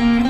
Mm-hmm.